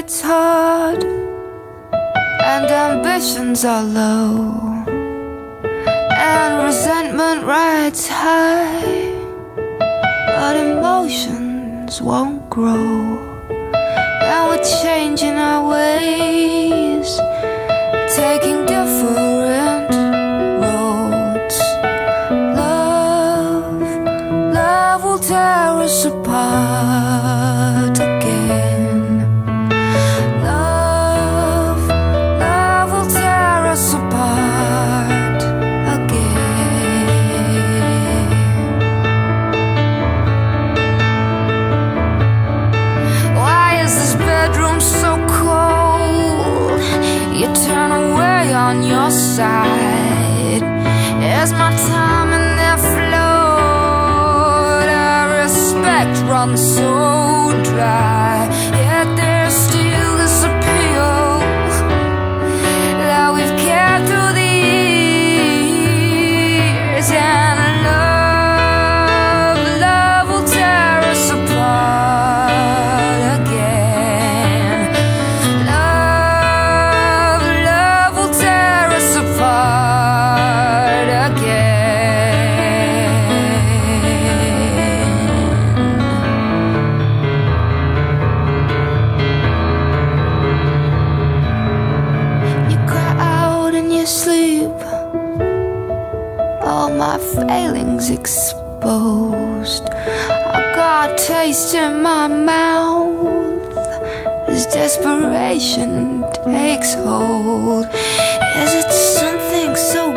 bites hard and ambitions are low and resentment rides high but emotions won't grow and we're changing our ways taking runs so dry. Failings exposed. I got a taste in my mouth as desperation takes hold. Is it something so?